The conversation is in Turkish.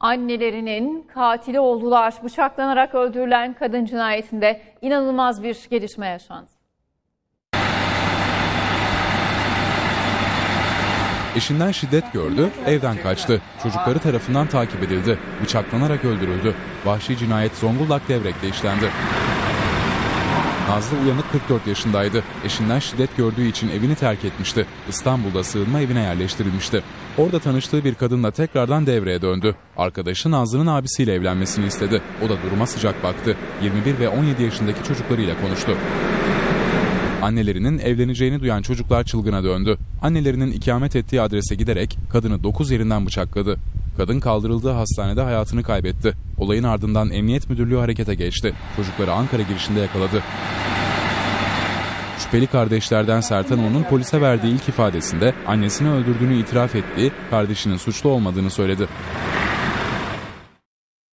Annelerinin katili oldular. Bıçaklanarak öldürülen kadın cinayetinde inanılmaz bir gelişme yaşandı. Eşinden şiddet gördü, evden kaçtı. Çocukları tarafından takip edildi. Bıçaklanarak öldürüldü. Vahşi cinayet Zonguldak Devrek'te işlendi. Nazlı Uyanık 44 yaşındaydı. Eşinden şiddet gördüğü için evini terk etmişti. İstanbul'da sığınma evine yerleştirilmişti. Orada tanıştığı bir kadınla tekrardan devreye döndü. Arkadaşı Nazlı'nın abisiyle evlenmesini istedi. O da duruma sıcak baktı. 21 ve 17 yaşındaki çocuklarıyla konuştu. Annelerinin evleneceğini duyan çocuklar çılgına döndü. Annelerinin ikamet ettiği adrese giderek kadını 9 yerinden bıçakladı. Kadın kaldırıldığı hastanede hayatını kaybetti. Olayın ardından Emniyet Müdürlüğü harekete geçti. Çocukları Ankara girişinde yakaladı. Şüpheli kardeşlerden Sertanoğlu'nun polise verdiği ilk ifadesinde annesini öldürdüğünü itiraf ettiği, kardeşinin suçlu olmadığını söyledi.